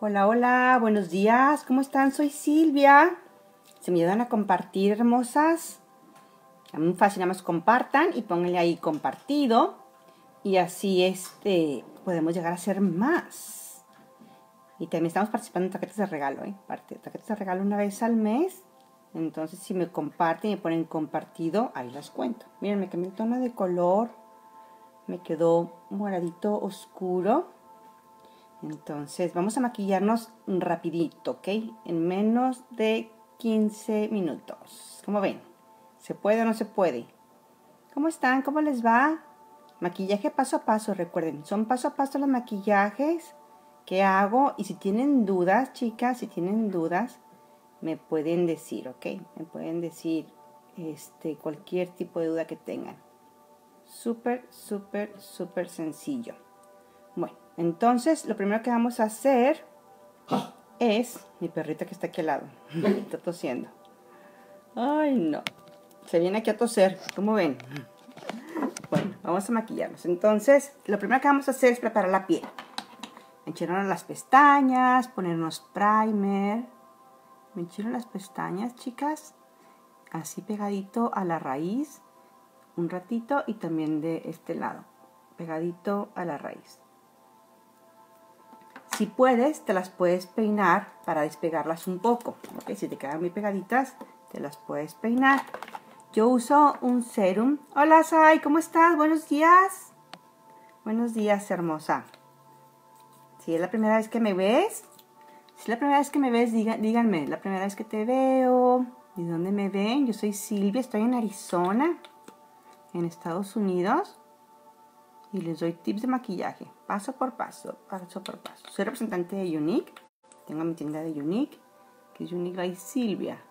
Hola, hola, buenos días, ¿cómo están? Soy Silvia. Se me ayudan a compartir, hermosas. Es muy fácil, nada más compartan y pónganle ahí compartido. Y así este, podemos llegar a ser más. Y también estamos participando en tarjetas de regalo, ¿eh? Tarjetas de regalo una vez al mes. Entonces, si me comparten y me ponen compartido, ahí las cuento. Miren, me cambié el tono de color. Me quedó moradito oscuro. Entonces, vamos a maquillarnos rapidito, ¿ok? En menos de 15 minutos. ¿Cómo ven? ¿Se puede o no se puede? ¿Cómo están? ¿Cómo les va? Maquillaje paso a paso, recuerden. Son paso a paso los maquillajes que hago. Y si tienen dudas, chicas, si tienen dudas, me pueden decir, ¿ok? Me pueden decir este, cualquier tipo de duda que tengan. Súper, súper, súper sencillo. Bueno, entonces lo primero que vamos a hacer es mi perrita que está aquí al lado. está tosiendo. Ay, no. Se viene aquí a toser, ¿cómo ven? Bueno, vamos a maquillarnos. Entonces, lo primero que vamos a hacer es preparar la piel. Encherarnos las pestañas, ponernos primer. Me enchero las pestañas, chicas. Así pegadito a la raíz. Un ratito y también de este lado. Pegadito a la raíz. Si puedes, te las puedes peinar para despegarlas un poco. Si te quedan muy pegaditas, te las puedes peinar. Yo uso un serum. Hola, Sai, ¿cómo estás? Buenos días. Buenos días, hermosa. Si es la primera vez que me ves, si es la primera vez que me ves, díganme, la primera vez que te veo. ¿Y dónde me ven? Yo soy Silvia, estoy en Arizona, en Estados Unidos y les doy tips de maquillaje, paso por paso, paso por paso. Soy representante de Unique, tengo mi tienda de Unique, que es Unique by Silvia.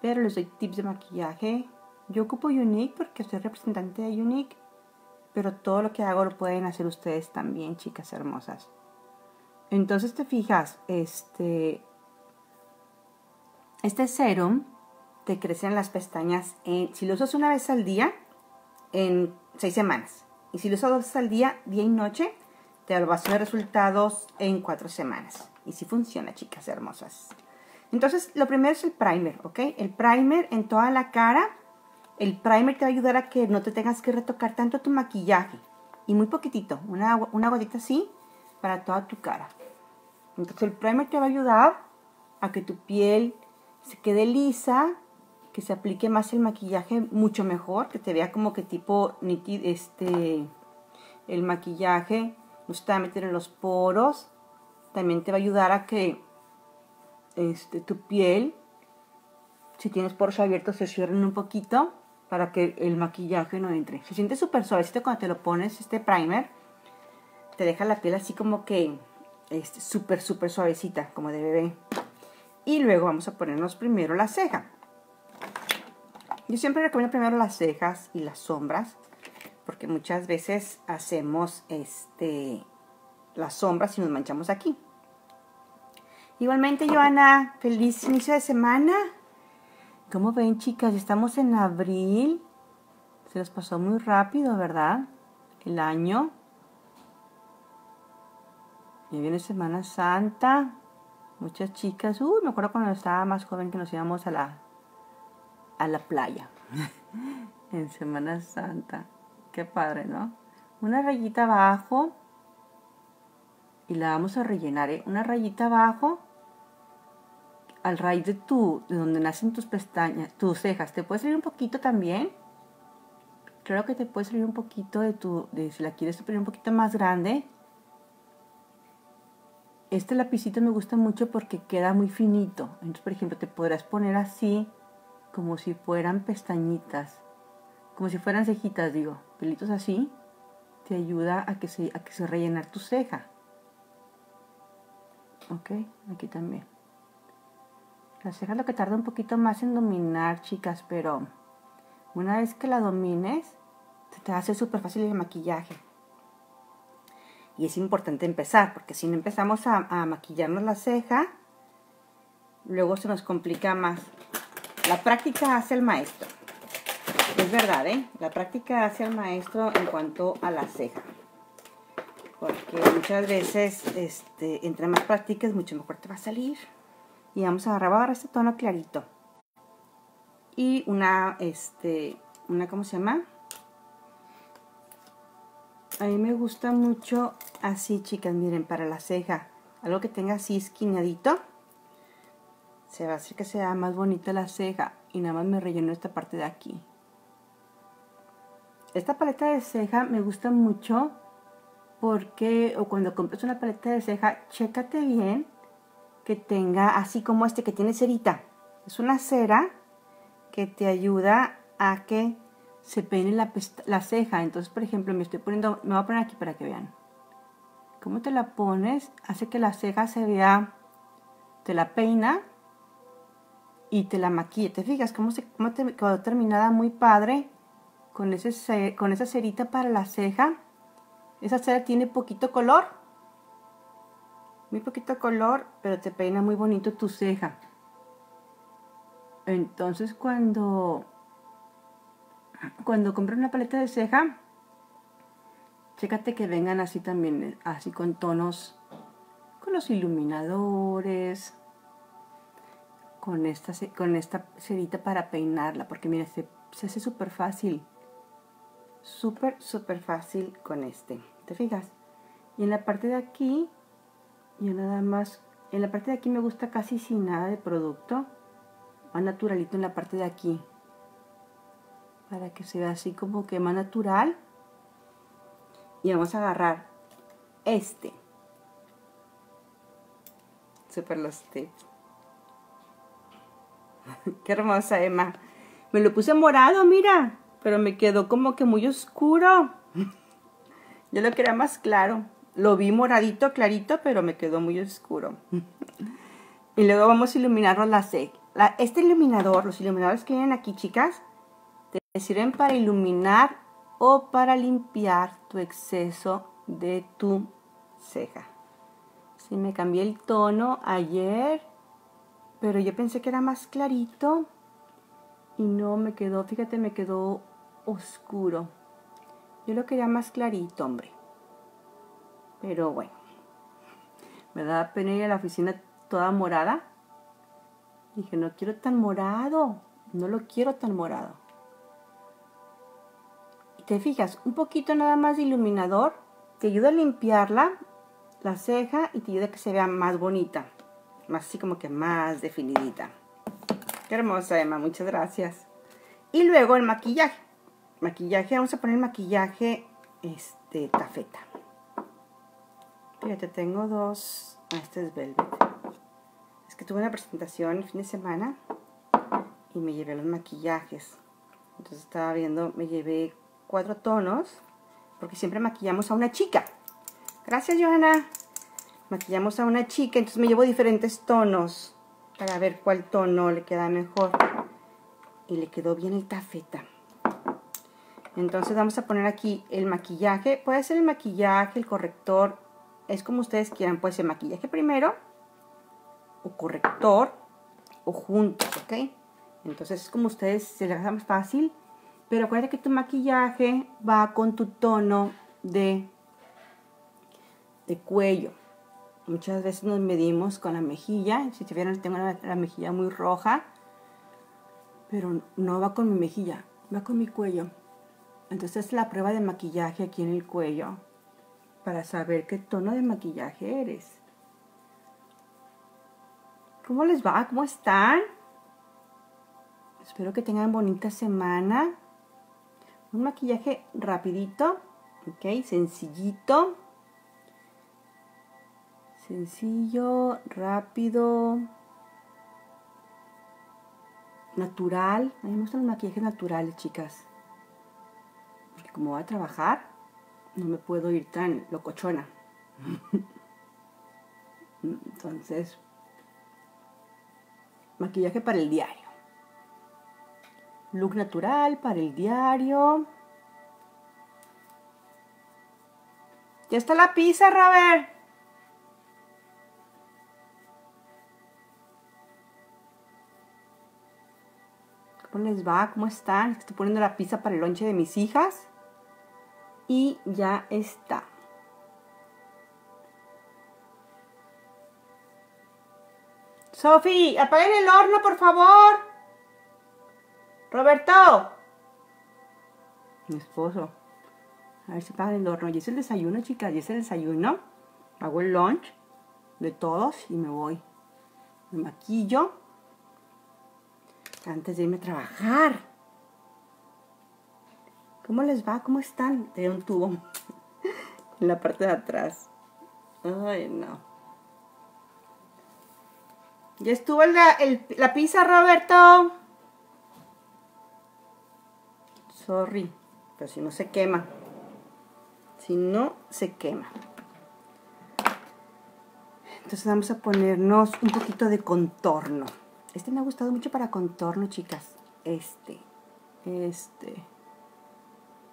Pero les doy tips de maquillaje. Yo ocupo Unique porque soy representante de Unique, pero todo lo que hago lo pueden hacer ustedes también, chicas hermosas. Entonces te fijas, este, este serum te crece en las pestañas, en, si lo usas una vez al día, en seis semanas. Y si lo usas al día, día y noche, te a ver resultados en cuatro semanas. Y si funciona, chicas hermosas. Entonces, lo primero es el primer, ¿ok? El primer en toda la cara. El primer te va a ayudar a que no te tengas que retocar tanto tu maquillaje. Y muy poquitito, una, una gotita así para toda tu cara. Entonces, el primer te va a ayudar a que tu piel se quede lisa, que se aplique más el maquillaje mucho mejor, que te vea como que tipo este, el maquillaje no se te meter en los poros. También te va a ayudar a que este, tu piel, si tienes poros abiertos, se cierren un poquito para que el maquillaje no entre. Se siente súper suavecito cuando te lo pones, este primer. Te deja la piel así como que este, súper, súper suavecita, como de bebé. Y luego vamos a ponernos primero la ceja. Yo siempre recomiendo primero las cejas y las sombras, porque muchas veces hacemos este, las sombras y nos manchamos aquí. Igualmente, Joana, feliz inicio de semana. Como ven, chicas? Estamos en abril. Se nos pasó muy rápido, ¿verdad? El año. Y viene Semana Santa. Muchas chicas. Uy, me acuerdo cuando estaba más joven que nos íbamos a la a la playa en Semana Santa. Qué padre, ¿no? Una rayita abajo y la vamos a rellenar, ¿eh? Una rayita abajo al raíz de tu, de donde nacen tus pestañas, tus cejas. ¿Te puede salir un poquito también? Creo que te puede salir un poquito de tu, de si la quieres poner un poquito más grande. Este lapicito me gusta mucho porque queda muy finito. Entonces, por ejemplo, te podrás poner así como si fueran pestañitas, como si fueran cejitas, digo, pelitos así, te ayuda a que se, a que se rellenar tu ceja. Ok, aquí también. La ceja es lo que tarda un poquito más en dominar, chicas, pero una vez que la domines, se te hace súper fácil el maquillaje. Y es importante empezar, porque si no empezamos a, a maquillarnos la ceja, luego se nos complica más. La práctica hace el maestro. Es verdad, ¿eh? La práctica hace el maestro en cuanto a la ceja. Porque muchas veces, este, entre más practiques, mucho mejor te va a salir. Y vamos a agarrar, este tono clarito. Y una, este, una, ¿cómo se llama? A mí me gusta mucho así, chicas, miren, para la ceja. Algo que tenga así esquinadito. Se va a hacer que sea más bonita la ceja. Y nada más me relleno esta parte de aquí. Esta paleta de ceja me gusta mucho porque, o cuando compres una paleta de ceja, chécate bien que tenga así como este que tiene cerita. Es una cera que te ayuda a que se peine la, la, ceja. Entonces, por ejemplo, me estoy poniendo, me voy a poner aquí para que vean. Cómo te la pones, hace que la ceja se vea, te la peina y te la maquilla. ¿Te fijas cómo, se, cómo te quedó terminada muy padre? con, ese, con esa cerita para la ceja. Esa cera tiene poquito color. Muy poquito color, pero te peina muy bonito tu ceja. Entonces cuando, cuando compras una paleta de ceja, chécate que vengan así también, así con tonos, con los iluminadores, con esta, con esta cerita para peinarla, porque mira, se, se hace súper fácil súper, súper fácil con este. ¿Te fijas? Y en la parte de aquí, ya nada más, en la parte de aquí me gusta casi sin nada de producto. Más naturalito en la parte de aquí. Para que se vea así como que más natural. Y vamos a agarrar este. Super los tips. Qué hermosa, Emma. Me lo puse morado, mira pero me quedó como que muy oscuro. Yo lo quería más claro. Lo vi moradito, clarito, pero me quedó muy oscuro. y luego vamos a iluminarlo la ceja. este iluminador, los iluminadores que vienen aquí, chicas, te sirven para iluminar o para limpiar tu exceso de tu ceja. Sí, me cambié el tono ayer, pero yo pensé que era más clarito y no me quedó, fíjate, me quedó oscuro. Yo lo quería más clarito, hombre. Pero bueno, me da pena ir a la oficina toda morada. Dije, no quiero tan morado, no lo quiero tan morado. Te fijas, un poquito nada más de iluminador te ayuda a limpiarla, la ceja, y te ayuda a que se vea más bonita. Así como que más definidita. Qué hermosa, Emma, muchas gracias. Y luego el maquillaje maquillaje, vamos a poner maquillaje este tafeta. Fíjate, tengo dos. Ah, este es Velvet. Es que tuve una presentación el fin de semana y me llevé los maquillajes. Entonces estaba viendo, me llevé cuatro tonos porque siempre maquillamos a una chica. Gracias, Johanna. Maquillamos a una chica, entonces me llevo diferentes tonos para ver cuál tono le queda mejor. Y le quedó bien el tafeta. Entonces vamos a poner aquí el maquillaje. Puede ser el maquillaje, el corrector. Es como ustedes quieran. Puede ser maquillaje primero. O corrector. O juntos, ¿ok? Entonces es como ustedes se les haga más fácil. Pero acuérdate que tu maquillaje va con tu tono de, de cuello. Muchas veces nos medimos con la mejilla. Si te vieron, tengo la mejilla muy roja. Pero no va con mi mejilla, va con mi cuello. Entonces la prueba de maquillaje aquí en el cuello para saber qué tono de maquillaje eres. ¿Cómo les va? ¿Cómo están? Espero que tengan bonita semana. Un maquillaje rapidito, ok, sencillito. Sencillo, rápido, natural. A mí me gustan los maquillajes naturales, chicas como voy a trabajar, no me puedo ir tan locochona. Entonces, maquillaje para el diario. Look natural para el diario. Ya está la pizza, Robert. ¿Cómo les va? ¿Cómo están? Estoy poniendo la pizza para el lonche de mis hijas. Y ya está. Sofi, apaguen el horno, por favor. Roberto. Mi esposo. A ver si apagan el horno. Y es el desayuno, chicas. Y es el desayuno. Hago el lunch de todos y me voy. Me maquillo antes de irme a trabajar. ¿Cómo les va? ¿Cómo están? Tengo un tubo en la parte de atrás. Ay, no. Ya estuvo la, la pizza, Roberto. Sorry, pero si no se quema. Si no se quema. Entonces vamos a ponernos un poquito de contorno. Este me ha gustado mucho para contorno, chicas. Este, este,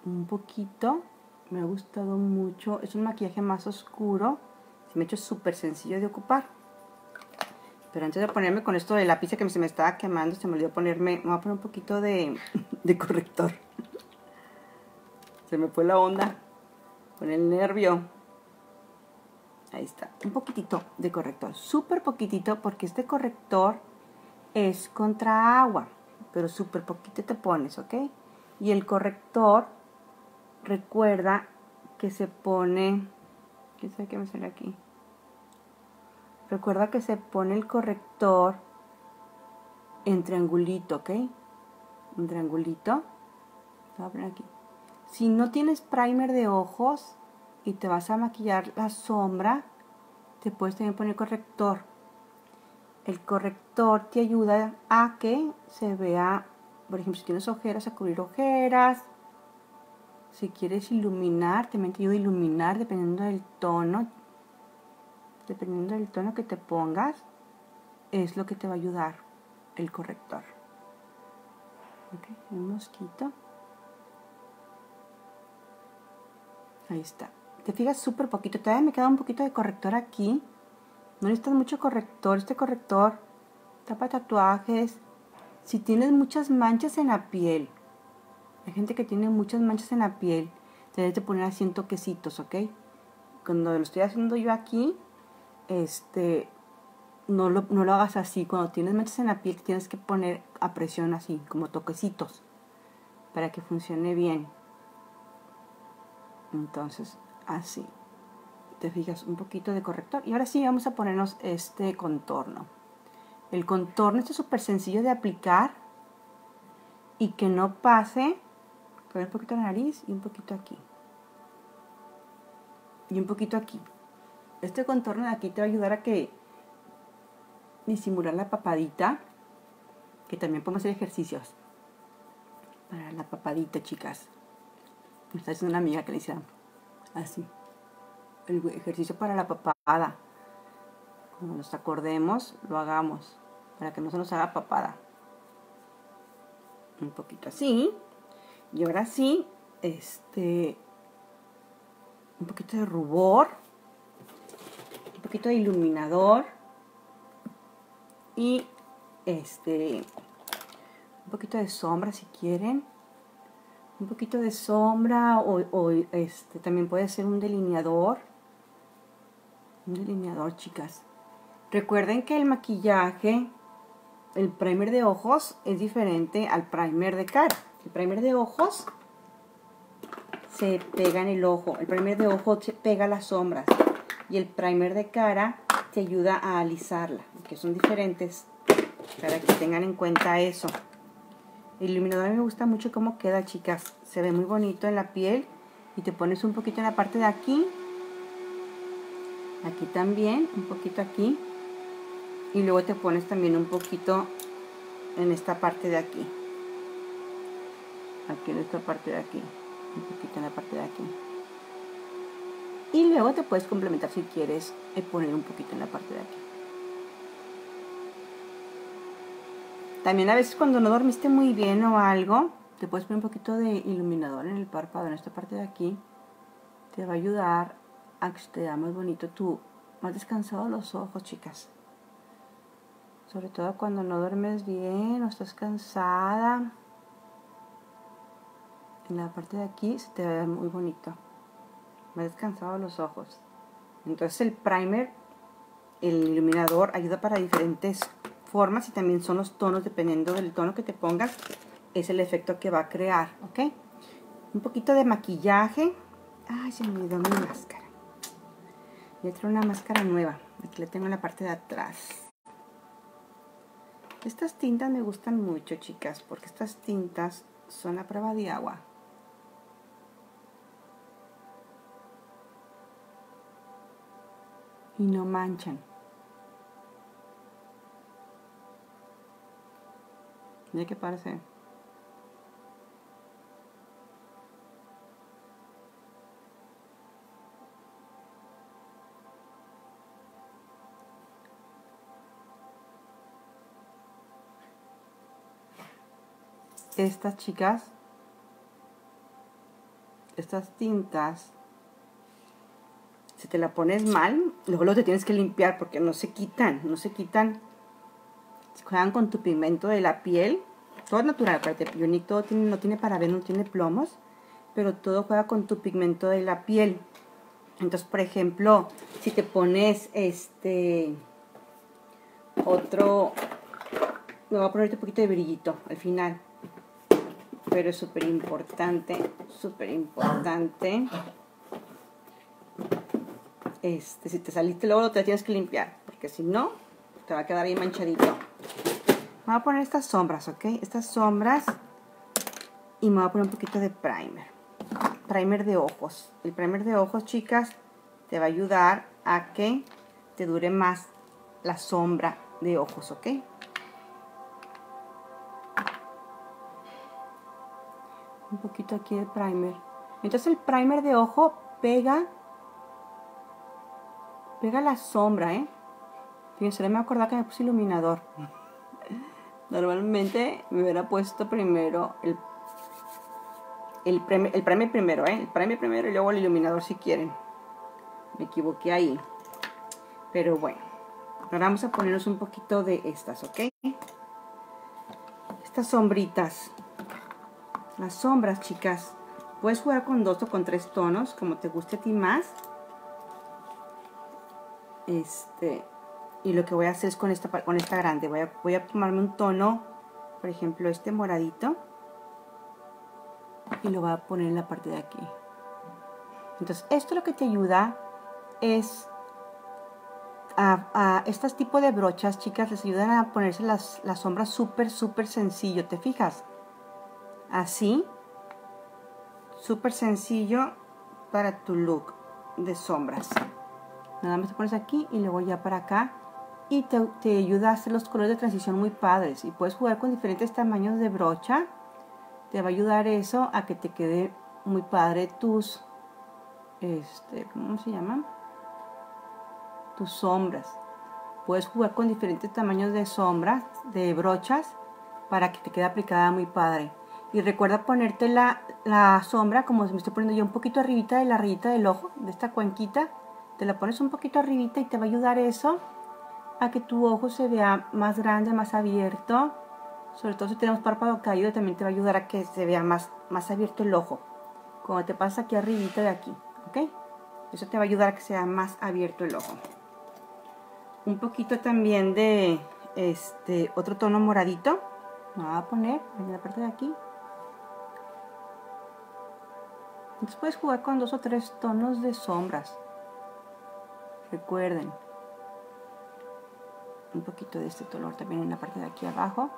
un poquito. Me ha gustado mucho. Es un maquillaje más oscuro. Se me ha hecho súper sencillo de ocupar. Pero antes de ponerme con esto de la pizza que se me estaba quemando, se me olvidó ponerme, me voy a poner un poquito de, de corrector. Se me fue la onda con el nervio. Ahí está, un poquitito de corrector, súper poquitito porque este corrector es contra agua, pero súper poquito te pones, ¿ok? Y el corrector, recuerda que se pone, ¿qué sabe qué me sale aquí? Recuerda que se pone el corrector en triangulito, ¿ok? Un triangulito. Aquí. Si no tienes primer de ojos y te vas a maquillar la sombra, te puedes también poner corrector. El corrector te ayuda a que se vea, por ejemplo, si tienes ojeras, a cubrir ojeras. Si quieres iluminar, también te ayuda a iluminar dependiendo del tono dependiendo del tono que te pongas, es lo que te va a ayudar el corrector. Ok, un mosquito. Ahí está. Te fijas súper poquito. Todavía me queda un poquito de corrector aquí. No necesitas mucho corrector. Este corrector tapa tatuajes. Si tienes muchas manchas en la piel. Hay gente que tiene muchas manchas en la piel. Te debes de poner así en toquecitos, ¿ok? Cuando lo estoy haciendo yo aquí, este, no lo, no lo hagas así. Cuando tienes manchas en la piel, tienes que poner a presión así, como toquecitos, para que funcione bien. Entonces, así. Te fijas un poquito de corrector. Y ahora sí, vamos a ponernos este contorno. El contorno este es súper sencillo de aplicar y que no pase un poquito de nariz y un poquito aquí. Y un poquito aquí. Este contorno de aquí te va a ayudar a que disimular la papadita, que también podemos hacer ejercicios para la papadita, chicas. Me está una amiga que le hiciera así. El ejercicio para la papada. Cuando nos acordemos, lo hagamos para que no se nos haga papada. Un poquito así. Y ahora sí, este, un poquito de rubor poquito de iluminador y este un poquito de sombra si quieren un poquito de sombra o, este también puede ser un delineador un delineador chicas recuerden que el maquillaje el primer de ojos es diferente al primer de cara el primer de ojos se pega en el ojo el primer de ojo se pega las sombras y el primer de cara te ayuda a alisarla, que son diferentes para que tengan en cuenta eso. El iluminador me gusta mucho cómo queda, chicas. Se ve muy bonito en la piel y te pones un poquito en la parte de aquí. Aquí también, un poquito aquí. Y luego te pones también un poquito en esta parte de aquí. Aquí en esta parte de aquí. Un poquito en la parte de aquí. Y luego te puedes complementar si quieres eh, poner un poquito en la parte de aquí. También a veces cuando no dormiste muy bien o algo, te puedes poner un poquito de iluminador en el párpado, en esta parte de aquí. Te va a ayudar a que te vea más bonito tú, más descansado los ojos, chicas. Sobre todo cuando no duermes bien o estás cansada. En la parte de aquí se te ve muy bonito me ha descansado los ojos. Entonces el primer, el iluminador, ayuda para diferentes formas y también son los tonos, dependiendo del tono que te pongas, es el efecto que va a crear, ¿ok? Un poquito de maquillaje. Ay, se me olvidó mi máscara. Voy a traer una máscara nueva. Aquí la tengo en la parte de atrás. Estas tintas me gustan mucho, chicas, porque estas tintas son a prueba de agua. Y no manchan. Mira qué parece. Estas chicas, estas tintas, si te la pones mal, luego lo te tienes que limpiar porque no se quitan, no se quitan. Se juegan con tu pigmento de la piel, todo es natural, aparte, todo tiene, no tiene paraben, no tiene plomos, pero todo juega con tu pigmento de la piel. Entonces, por ejemplo, si te pones este otro, me voy a ponerte un poquito de brillito al final pero es súper importante, súper importante. Este, si te saliste luego te tienes que limpiar, porque si no, te va a quedar ahí manchadito. Me voy a poner estas sombras, ¿ok? Estas sombras y me voy a poner un poquito de primer. Primer de ojos. El primer de ojos, chicas, te va a ayudar a que te dure más la sombra de ojos, ¿ok? Un poquito aquí de primer. Entonces el primer de ojo pega, pega la sombra, ¿eh? Fíjense, me acordaba que me puse iluminador. Normalmente me hubiera puesto primero el, el, primer, el primer primero, ¿eh? El primer primero y luego el iluminador si quieren. Me equivoqué ahí. Pero bueno, ahora vamos a ponernos un poquito de estas, ¿ok? Estas sombritas. Las sombras, chicas. Puedes jugar con dos o con tres tonos, como te guste a ti más. Este, y lo que voy a hacer es con esta, con esta grande. Voy a, voy a tomarme un tono, por ejemplo, este moradito. Y lo voy a poner en la parte de aquí. Entonces, esto lo que te ayuda es a, a estos tipos de brochas, chicas, les ayudan a ponerse las, las sombras súper, súper sencillo. ¿Te fijas? Así súper sencillo para tu look de sombras. Nada más te pones aquí y luego ya para acá y te, te, ayuda a hacer los colores de transición muy padres. Y puedes jugar con diferentes tamaños de brocha. Te va a ayudar eso a que te quede muy padre tus este cómo se llaman tus sombras. Puedes jugar con diferentes tamaños de sombras de brochas para que te quede aplicada muy padre y recuerda ponerte la, sombra, como me estoy poniendo yo, un poquito arribita de la rayita del ojo, de esta cuenquita. Te la pones un poquito arribita y te va a ayudar eso a que tu ojo se vea más grande, más abierto. Sobre todo si tenemos párpado caído, también te va a ayudar a que se vea más, más abierto el ojo. Como te pasa aquí arribita de aquí, ¿ok? Eso te va a ayudar a que sea más abierto el ojo. Un poquito también de este otro tono moradito. Me voy a poner en la parte de aquí. Puedes jugar con dos o tres tonos de sombras. Recuerden. Un poquito de este color también en la parte de aquí abajo.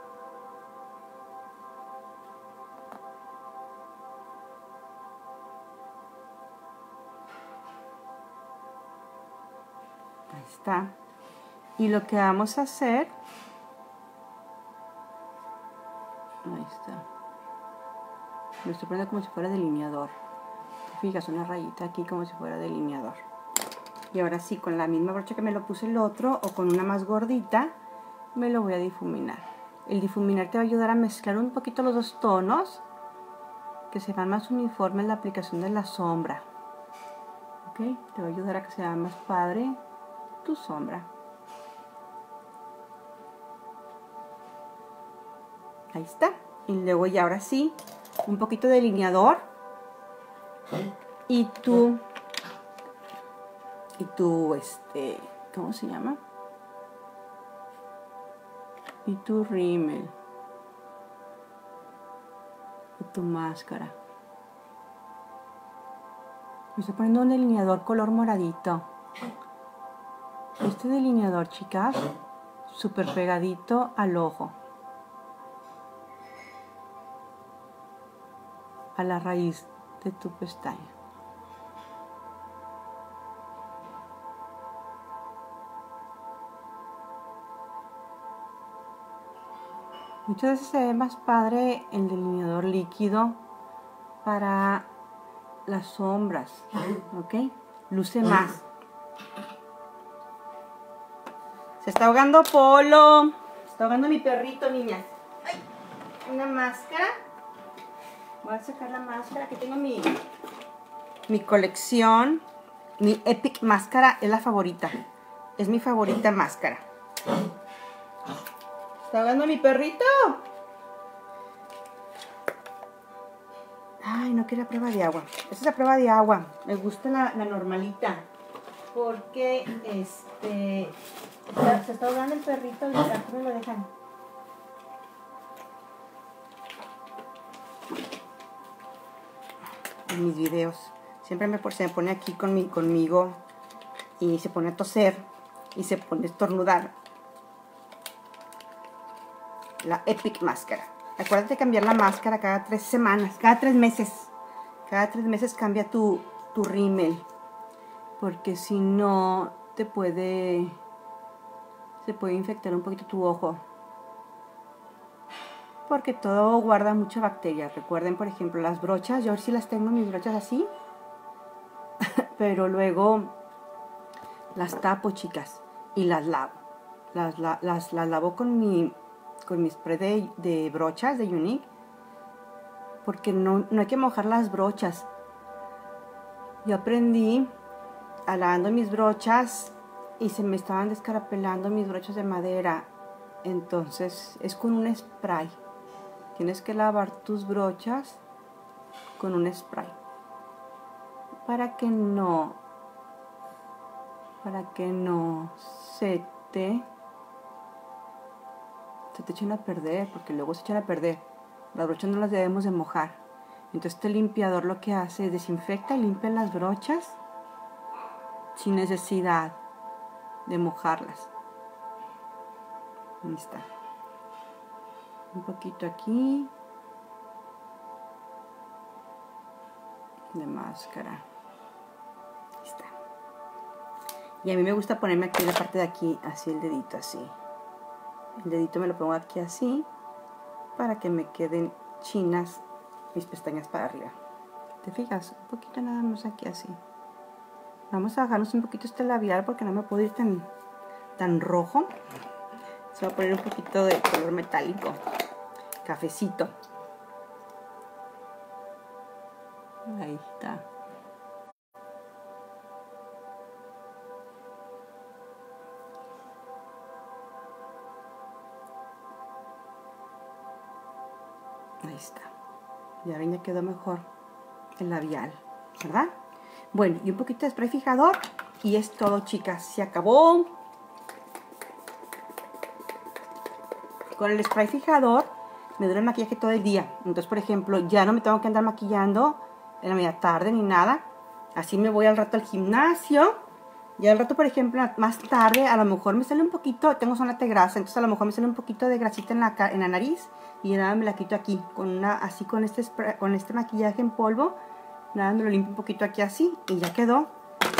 Ahí está. Y lo que vamos a hacer... Ahí está. Lo estoy poniendo como si fuera delineador fijas una rayita aquí como si fuera delineador. Y ahora sí con la misma brocha que me lo puse el otro o con una más gordita me lo voy a difuminar. El difuminar te va a ayudar a mezclar un poquito los dos tonos que se van más uniformes la aplicación de la sombra. Ok te va a ayudar a que sea más padre tu sombra. Ahí está. Y luego ya ahora sí un poquito de delineador y tú, y tú, este, ¿cómo se llama? y tu rímel y tu máscara. Me estoy poniendo un delineador color moradito. Este delineador, chicas, súper pegadito al ojo. A la raíz de tu pestaña. Muchas veces se ve más padre el delineador líquido para las sombras, ¿ok? Luce más. Se está ahogando Polo. Se está ahogando mi perrito, niña. Ay, una máscara. Voy a sacar la máscara. Aquí tengo mi, mi colección. Mi Epic máscara es la favorita. Es mi favorita máscara. ¿Está ahogando mi perrito? Ay, no quiero prueba de agua. Esta es la prueba de agua. Me gusta la, normalita. Porque este se está ahogando el perrito y aquí me lo dejan. Mis videos. Siempre me, se me pone aquí con conmigo y se pone a toser y se pone a estornudar la Epic Máscara. Acuérdate cambiar la máscara cada tres semanas, cada tres meses. Cada tres meses cambia tu, tu rímel. Porque si no, te puede. Se puede infectar un poquito tu ojo. Porque todo guarda mucha bacteria. Recuerden, por ejemplo, las brochas. Yo sí las tengo mis brochas así. Pero luego las tapo, chicas. Y las lavo. Las, las, las lavo con mi con mi spray de, brochas de Unique porque no, hay que mojar las brochas. Yo aprendí lavando mis brochas y se me estaban descarapelando mis brochas de madera. Entonces es con un spray. Tienes que lavar tus brochas con un spray. Para que no, para que no se te se te echan a perder, porque luego se echan a perder. Las brochas no las debemos de mojar. Entonces este limpiador lo que hace es desinfecta y limpia las brochas sin necesidad de mojarlas. Ahí está. Un poquito aquí. De máscara. Está. Y a mí me gusta ponerme aquí la parte de aquí, así el dedito, así. El dedito me lo pongo aquí así para que me queden chinas mis pestañas para arriba. ¿Te fijas? Un poquito nada más aquí así. Vamos a bajarnos un poquito este labial porque no me puedo ir tan, tan rojo. Se va a poner un poquito de color metálico. Cafecito. Ahí está. Ahí está. Ya ven, ya quedó mejor el labial, ¿verdad? Bueno, y un poquito de spray fijador. Y es todo, chicas. Se acabó. Con el spray fijador me dura el maquillaje todo el día. Entonces, por ejemplo, ya no me tengo que andar maquillando en la media tarde ni nada. Así me voy al rato al gimnasio y al rato, por ejemplo, más tarde, a lo mejor me sale un poquito, tengo sonate grasa, entonces a lo mejor me sale un poquito de grasita en la, en la nariz y nada me la quito aquí, con una, así con este, con este maquillaje en polvo, nada me lo limpio un poquito aquí así y ya quedó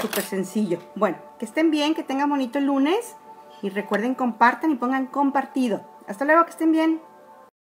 súper sencillo. Bueno, que estén bien, que tengan bonito el lunes y recuerden compartan y pongan compartido. Hasta luego, que estén bien.